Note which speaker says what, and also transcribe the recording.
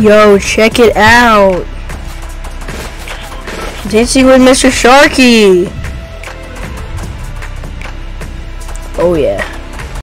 Speaker 1: Yo, check it out. Dancing with Mr. Sharky. Oh yeah.